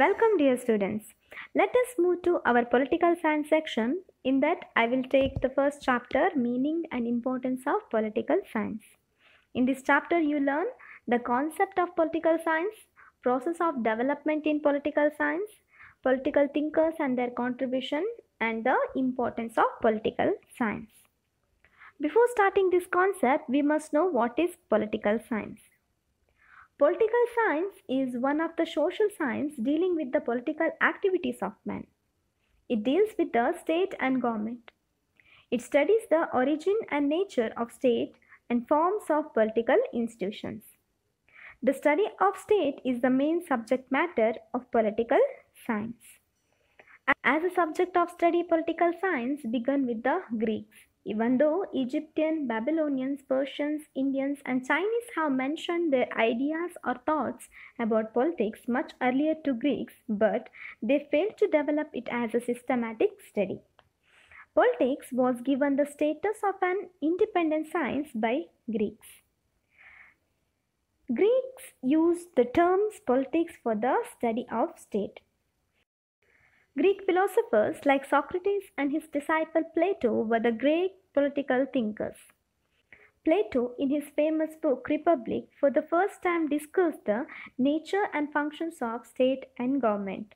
Welcome dear students. Let us move to our political science section. In that I will take the first chapter meaning and importance of political science. In this chapter you learn the concept of political science, process of development in political science, political thinkers and their contribution and the importance of political science. Before starting this concept we must know what is political science. Political science is one of the social science dealing with the political activities of men. It deals with the state and government. It studies the origin and nature of state and forms of political institutions. The study of state is the main subject matter of political science. As a subject of study, political science began with the Greeks. Even though Egyptian, Babylonians, Persians, Indians, and Chinese have mentioned their ideas or thoughts about politics much earlier to Greeks, but they failed to develop it as a systematic study. Politics was given the status of an independent science by Greeks. Greeks used the terms politics for the study of state. Greek philosophers like Socrates and his disciple Plato were the great political thinkers. Plato, in his famous book Republic, for the first time discussed the nature and functions of state and government.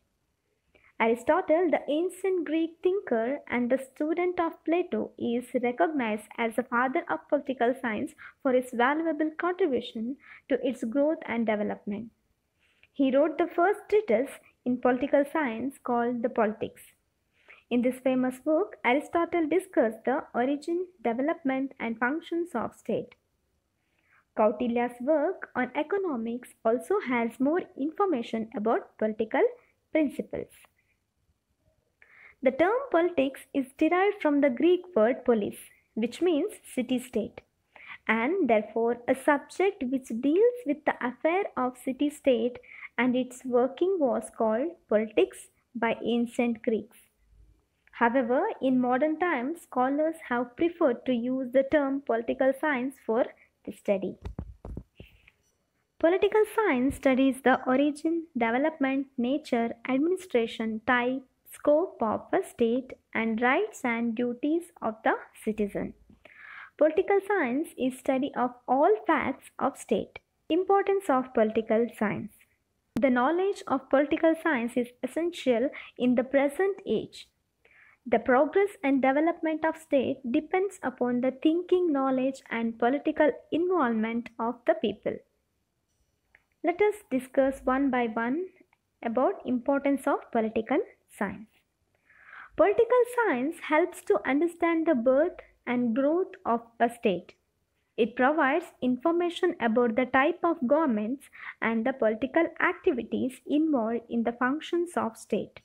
Aristotle, the ancient Greek thinker and the student of Plato, is recognized as the father of political science for his valuable contribution to its growth and development. He wrote the first treatise in political science called The Politics. In this famous book, Aristotle discussed the origin, development, and functions of state. Kautilya's work on economics also has more information about political principles. The term politics is derived from the Greek word polis, which means city state, and therefore a subject which deals with the affair of city state and its working was called politics by ancient Greeks. However, in modern times, scholars have preferred to use the term political science for the study. Political science studies the origin, development, nature, administration, type, scope of a state and rights and duties of the citizen. Political science is study of all facts of state. Importance of political science. The knowledge of political science is essential in the present age. The progress and development of state depends upon the thinking knowledge and political involvement of the people. Let us discuss one by one about importance of political science. Political science helps to understand the birth and growth of a state. It provides information about the type of governments and the political activities involved in the functions of state.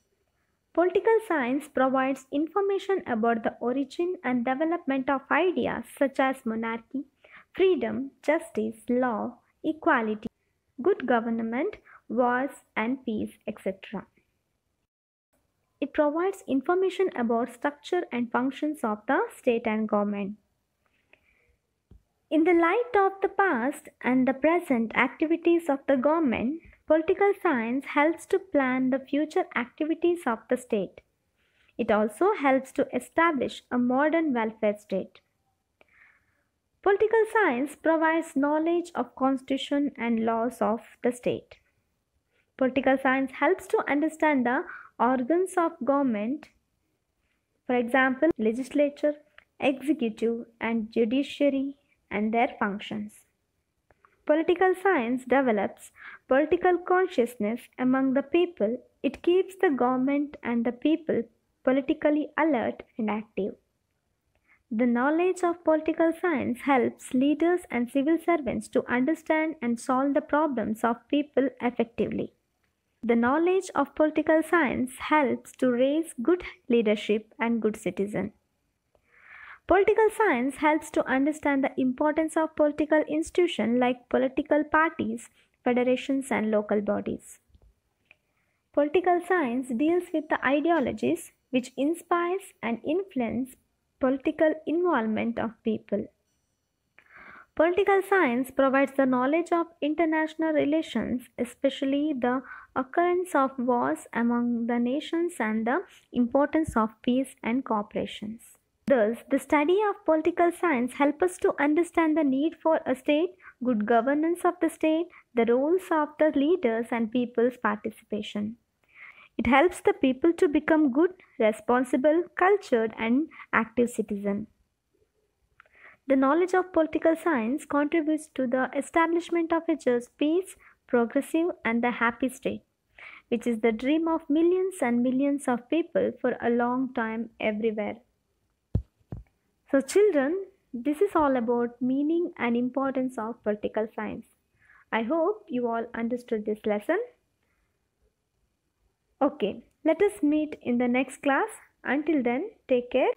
Political science provides information about the origin and development of ideas such as monarchy, freedom, justice, law, equality, good government, wars and peace, etc. It provides information about structure and functions of the state and government. In the light of the past and the present activities of the government, political science helps to plan the future activities of the state. It also helps to establish a modern welfare state. Political science provides knowledge of constitution and laws of the state. Political science helps to understand the organs of government, for example, legislature, executive, and judiciary and their functions. Political science develops political consciousness among the people. It keeps the government and the people politically alert and active. The knowledge of political science helps leaders and civil servants to understand and solve the problems of people effectively. The knowledge of political science helps to raise good leadership and good citizen. Political science helps to understand the importance of political institutions like political parties, federations, and local bodies. Political science deals with the ideologies which inspires and influence political involvement of people. Political science provides the knowledge of international relations, especially the occurrence of wars among the nations and the importance of peace and cooperation. Thus, the study of political science helps us to understand the need for a state, good governance of the state, the roles of the leaders and people's participation. It helps the people to become good, responsible, cultured and active citizens. The knowledge of political science contributes to the establishment of a just, peace, progressive, and the happy state, which is the dream of millions and millions of people for a long time everywhere. So, children, this is all about meaning and importance of political science. I hope you all understood this lesson. Okay, let us meet in the next class. Until then, take care.